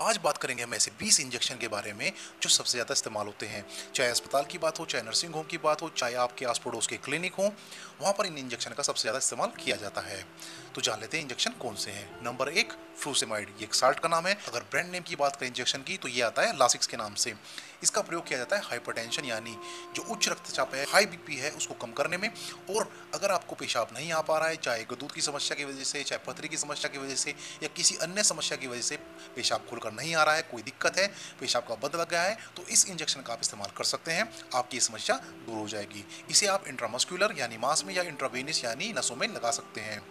आज बात करेंगे हम ऐसे 20 इंजेक्शन के बारे में जो सबसे ज़्यादा इस्तेमाल होते हैं। चाहे अस्पताल की बात हो, चाहे नर्सिंग होम की बात हो, चाहे आपके आस पड़ोस के क्लिनिक हो, वहाँ पर इन इंजेक्शन का सबसे ज़्यादा इस्तेमाल किया जाता है। तो जान लेते हैं इंजेक्शन कौन से हैं। नंबर एक फ्लूसेमाइड ये एक साल्ट का नाम है। अगर ब्रांड नेम की बात करें इंजेक्शन की तो ये आता है लासिक्स के नाम से। इसका प्रयोग किया जाता है हाइपरटेंशन, यानी जो उच्च रक्तचाप है, हाई बीपी है, उसको कम करने में। और अगर आपको पेशाब नहीं आ पा रहा है, चाहे दूध की समस्या की वजह से, चाहे पथरी की समस्या की वजह से, या किसी अन्य समस्या की वजह से पेशाब खुलकर नहीं आ रहा है, कोई दिक्कत है, पेशाब का बद लग गया है तो इस इंजेक्शन का आप इस्तेमाल कर सकते हैं। आपकी ये समस्या दूर हो जाएगी। इसे आप इंट्रामस्कुलर यानी मांस में, या इंट्रावेनिस, यानी नसों में लगा सकते हैं।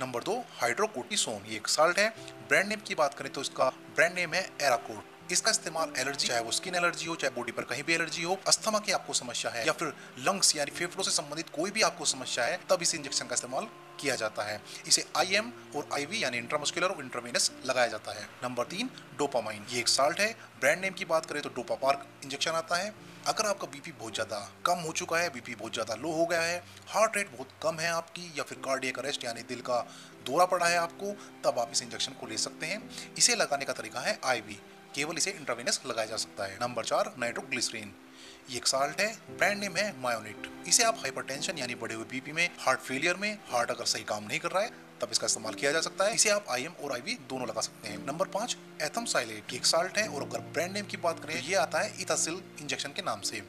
नंबर दो हाइड्रोकोटिसोन ये एक साल्ट है। ब्रांड नेम की बात करें तो इसका ब्रांड नेम है एराकोट इसका इस्तेमाल एलर्जी चाहे वो स्किन एलर्जी हो, चाहे बॉडी पर कहीं भी एलर्जी हो अस्थमा की आपको समस्या है, या फिर लंग्स यानी फेफड़ों से संबंधित कोई भी आपको समस्या है, तब इस इंजेक्शन का इस्तेमाल किया जाता है। इसे आईएम और आईवी यानी इंट्रामस्कुलर और इंट्रावेनस लगाया जाता है। नंबर तीन डोपामाइन ये एक साल्ट है। ब्रांड नेम की बात करें तो डोपा पार्क इंजेक्शन आता है। अगर आपका बीपी बहुत ज़्यादा कम हो चुका है, बीपी बहुत ज़्यादा लो हो गया है हार्ट रेट बहुत कम है आपकी या फिर कार्डियक अरेस्ट यानी दिल का दौरा पड़ा है आपको, तब आप इस इंजेक्शन को ले सकते हैं। इसे लगाने का तरीका है आईवी केवल इसे इंट्रावेनस लगाया जा सकता है। नंबर चार नाइट्रोग्लिसरीन ये एक साल्ट है ब्रांड नेम है मायोनिट इसे आप हाइपरटेंशन यानी बढ़े हुए बीपी में हार्ट फेलियर में हार्ट अगर सही काम नहीं कर रहा है, तब इसका इस्तेमाल किया जा सकता है। इसे आप आईएम और आईवी दोनों लगा सकते हैं। नंबर पाँच एथम साइलेट एक साल्ट है और अगर ब्रांड नेम की बात करें, ये आता है इथासिल इंजेक्शन के नाम से।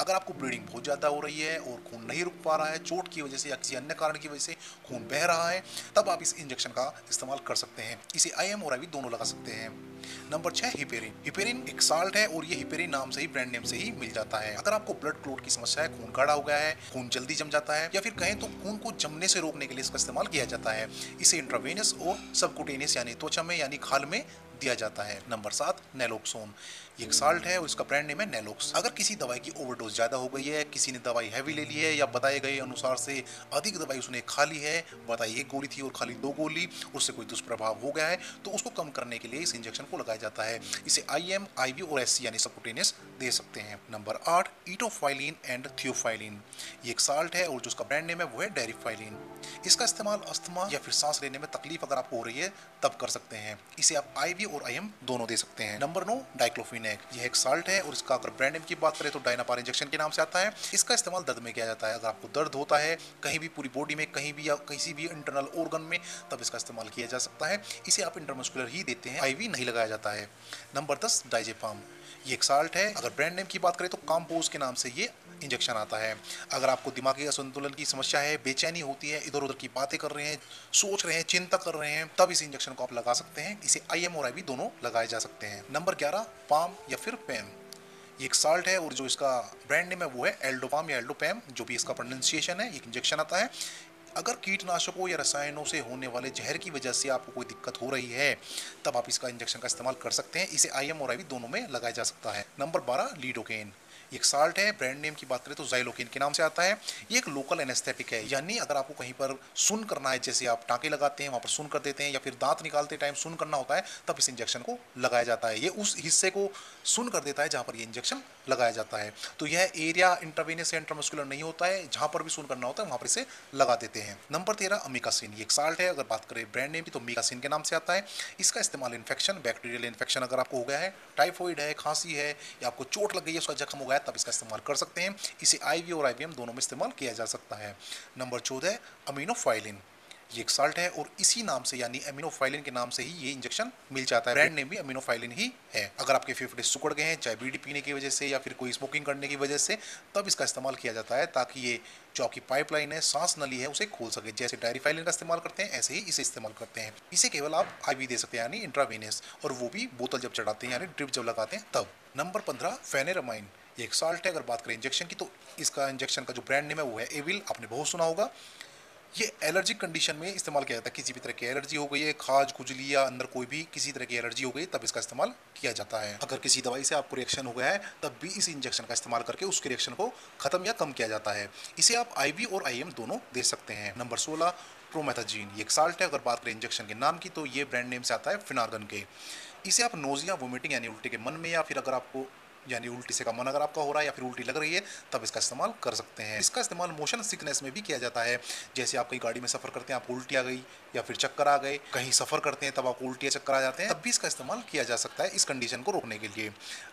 अगर आपको ब्लीडिंग बहुत ज़्यादा हो रही है और खून नहीं रुक पा रहा है, चोट की वजह से या किसी अन्य कारण की वजह से खून बह रहा है, तब आप इस इंजेक्शन का इस्तेमाल कर सकते हैं। इसे आई और आई दोनों लगा सकते हैं। नंबर छह हिपेरिन हिपेरिन एक साल्ट है और ये हिपेरिन नाम से ही ब्रांड नेम से ही मिल जाता है। अगर आपको ब्लड क्लोट की समस्या है, खून गाढ़ा हो गया है, खून जल्दी जम जाता है, या फिर कहें तो खून को जमने से रोकने के लिए इसका इस्तेमाल किया जाता है। इसे इंट्रावेनस और सबकुटेनियस यानी त्वचा में, यानी खाल में दिया जाता है। नंबर सात नेलोक्सोन ये एक साल्ट है और इसका ब्रांड नेम है नेलोक्स अगर किसी दवाई की ओवरडोज ज़्यादा हो गई है, किसी ने दवाई हैवी ले ली है या बताए गए अनुसार से अधिक दवाई उसने खा ली है बताई एक गोली थी और खाली दो गोली, उससे कोई दुष्प्रभाव हो गया है तो उसको कम करने के लिए इस इंजेक्शन को लगाया जाता है। इसे आई एम आई वी और एस सी यानी सबकुटेनियस दे सकते हैं। नंबर आठ ईटोफाइलिन एंड थियोफाइलिन ये एक साल्ट है और जो उसका ब्रांड नेम है, वो है डेरीफाइलिन इसका इस्तेमाल अस्थमा या फिर सांस लेने में तकलीफ़ अगर आपको हो रही है, तब कर सकते हैं। इसे आप आई और आई दोनों दे सकते हैं। नंबर नौ डाइक्लोफिनेक यह एक साल्ट है और इसका अगर ब्रांड नेम की बात करें तो डायनापार इंजेक्शन के नाम से आता है। इसका इस्तेमाल दर्द में किया जाता है। अगर आपको दर्द होता है, कहीं भी पूरी बॉडी में, कहीं भी या किसी भी इंटरनल ऑर्गन में, तब इसका इस्तेमाल किया जा सकता है। इसे आप इंटरमस्कुलर ही देते हैं। आईवी नहीं लगाया जाता है। नंबर दस डाइजेपाम ये एक साल्ट है। अगर ब्रांड नेम की बात करें तो काम्पोज के नाम से ये इंजेक्शन आता है। अगर आपको दिमागी असंतुलन की समस्या है, बेचैनी होती है इधर उधर की बातें कर रहे हैं, सोच रहे हैं, चिंता कर रहे हैं, तब इस इंजेक्शन को आप लगा सकते हैं। इसे आई एम और आई दोनों लगाए जा सकते हैं। नंबर ग्यारह पाम या फिर पेन ये एक साल्ट है और जो इसका ब्रांड नेम है वो है एल्डोपाम या एल्डोपैम जो भी इसका प्रोनाउंसिएशन है, एक इंजेक्शन आता है। अगर कीटनाशकों या रसायनों से होने वाले जहर की वजह से आपको कोई दिक्कत हो रही है, तब आप इसका इंजेक्शन का इस्तेमाल कर सकते हैं। इसे आई एम और आईवी दोनों में लगाया जा सकता है। नंबर बारह, लीडोकेन। एक साल्ट है, ब्रांड नेम की बात करें तो जाइलोकिन के नाम से आता है। ये एक लोकल एनेस्थेटिक है, यानी अगर आपको कहीं पर सुन करना है, जैसे आप टाँके लगाते हैं, वहाँ पर सुन कर देते हैं, या फिर दांत निकालते टाइम सुन करना होता है, तब इस इंजेक्शन को लगाया जाता है। ये उस हिस्से को सुन कर देता है जहाँ पर ये इंजेक्शन लगाया जाता है। तो यह एरिया इंटरवेनियस या इंटरमस्कुलर नहीं होता है, जहाँ पर भी सुन करना होता है, वहाँ पर इसे लगा देते हैं। नंबर तेरह, अमिकासिन। ये एक साल्ट है, अगर बात करें ब्रांड नेम की तो मिकासिन के नाम से आता है। इसका इस्तेमाल इन्फेक्शन बैक्टीरियल इन्फेक्शन अगर आपको हो गया है टाइफॉइड है, खांसी है, या आपको चोट लग गई है, उसका जख्म हो गया तब इसका इस्तेमाल कर सकते हैं। इसे आईवी और आई दोनों में इस्तेमाल किया जा सकता है। नंबर चौदह अमीनोफाइलिन ये एक साल्ट है और इसी नाम से, यानी अमीनोफाइलिन के नाम से ही ये इंजेक्शन मिल जाता है। ब्रांड नेम भी अमीनोफाइलिन ही है। अगर आपके फेफड़े सुकड़ गए हैं, चाहे बीड़ी पीने की वजह से या फिर कोई स्मोकिंग करने की वजह से, तब इसका इस्तेमाल किया जाता है ताकि ये जो आपकी पाइपलाइन है, सांस नली है, उसे खोल सके। जैसे डायरीफाइलिन का इस्तेमाल करते हैं, ऐसे ही इसे इस्तेमाल करते हैं। इसे केवल आप आईवी दे सकते हैं, यानी इंट्रावेनियस और वो भी बोतल जब चढ़ाते हैं, यानी ड्रिप जब लगाते हैं, तब। नंबर पंद्रह फेनेरामाइन एक साल्ट है, अगर बात करें इंजेक्शन की तो इसका इंजेक्शन का जो ब्रांड नेम है, वो है एविल आपने बहुत सुना होगा। ये एलर्जिक कंडीशन में इस्तेमाल किया जाता है, किसी भी तरह की एलर्जी हो गई है खाज, खुजली या अंदर कोई भी किसी तरह की एलर्जी हो गई, तब इसका इस्तेमाल किया जाता है। अगर किसी दवाई से आपको रिएक्शन हो गया है, तब भी इस इंजेक्शन का इस्तेमाल करके उसके रिएक्शन को खत्म या कम किया जाता है। इसे आप आईवी और आईएम दोनों दे सकते हैं। नंबर सोलह प्रोमेथाजीन ये एक साल्ट है, अगर बात करें इंजेक्शन के नाम की तो ये ब्रांड नेम से आता है फिनार्गन के। इसे आप नोजिया वोमिटिंग यानी उल्टे के मन में या फिर अगर आपको यानी उल्टी से का मन अगर आपका हो रहा है या फिर उल्टी लग रही है, तब इसका इस्तेमाल कर सकते हैं। इसका इस्तेमाल मोशन सिकनेस में भी किया जाता है। जैसे आप कहीं गाड़ी में सफ़र करते हैं आपको उल्टी आ गई या फिर चक्कर आ गए, कहीं सफ़र करते हैं, तब आपको उल्टी चक्कर आ जाते हैं, तब भी इसका इस्तेमाल किया जा सकता है इस कंडीशन को रोकने के लिए।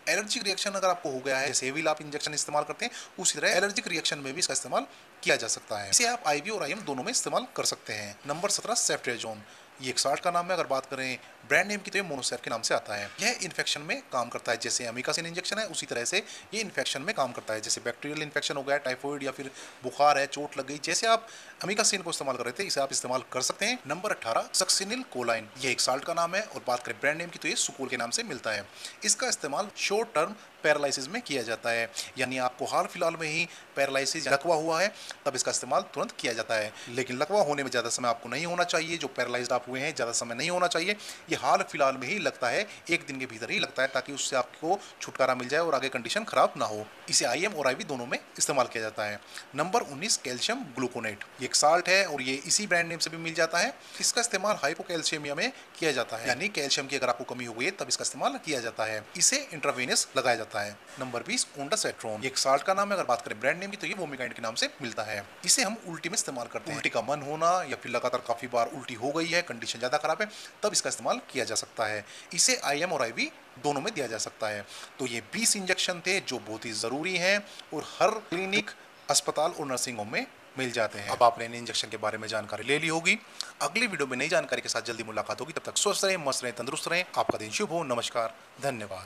एलर्जिक रिएक्शन अगर आपको हो गया है, जैसे विल आप इंजेक्शन इस्तेमाल करते हैं, उसी तरह एलर्जिक रिएक्शन में भी इसका इस्तेमाल किया जा सकता है। इसे आप आईवी और आईएम दोनों में इस्तेमाल कर सकते हैं। नंबर सत्रह सेफ्ट्रेजोन ये एक साल्ट का नाम है। अगर बात करें ब्रांड नेम की तो ये मोनोसेफ के नाम से आता है। यह इन्फेक्शन में काम करता है। जैसे अमिकासिन इंजेक्शन है, उसी तरह से ये इन्फेक्शन में काम करता है। जैसे बैक्टीरियल इन्फेक्शन हो गया टाइफॉइड या फिर बुखार है, चोट लग गई, जैसे आप अमिकासिन को इस्तेमाल कर रहे थे, इसे आप इस्तेमाल कर सकते हैं। नंबर अट्ठारह सक्सिनिल कोलाइन ये एक साल्ट का नाम है और बात करें ब्रांड नेम की तो ये सुकूल के नाम से मिलता है। इसका इस्तेमाल शॉर्ट टर्म पैरालिसिस में किया जाता है। यानी आपको हाल फ़िलहाल में ही पैरालिसिस लकवा हुआ है, तब इसका इस्तेमाल तुरंत किया जाता है। लेकिन लकवा होने में ज़्यादा समय आपको नहीं होना चाहिए। जो पैरालाइज आप हुए हैं, ज़्यादा समय नहीं होना चाहिए। ये हाल फ़िलहाल में ही लगता है, एक दिन के भीतर ही लगता है, ताकि उससे आपको छुटकारा मिल जाए और आगे कंडीशन खराब ना हो। इसे आईएम और आईवी दोनों में इस्तेमाल किया जाता है। नंबर उन्नीस, कैल्शियम ग्लूकोनेट। ये एक साल्ट है और ये इसी ब्रांड नेम से भी मिल जाता है। इसका इस्तेमाल हाइपोकैल्शियमिया में किया जाता है। यानी कैल्शियम की अगर आपको कमी हो गई, तब इसका इस्तेमाल किया जाता है। इसे इंट्रावेनियस लगाया जाता है। नंबर बीस ओंडासेट्रोन एक साल्ट का नाम है, अगर बात करें ब्रांड नेम की तो ये वोमिकाइंड के नाम से मिलता है। इसे हम उल्टी में इस्तेमाल करते हैं। उल्टी का मन होना या फिर लगातार काफ़ी बार उल्टी हो गई है कंडीशन ज़्यादा खराब है, तब इसका इस्तेमाल किया जा सकता है। इसे आईएम और आईवी दोनों में दिया जा सकता है। तो ये 20 इंजेक्शन थे, जो बहुत ही ज़रूरी हैं और हर क्लिनिक अस्पताल और नर्सिंग होम में मिल जाते हैं। अब आपने इन इंजेक्शन के बारे में जानकारी ले ली होगी। अगली वीडियो में नई जानकारी के साथ जल्दी मुलाकात होगी। तब तक स्वस्थ रहें, मस्त रहें, तंदुरुस्त रहें। आपका दिन शुभ हो, नमस्कार, धन्यवाद।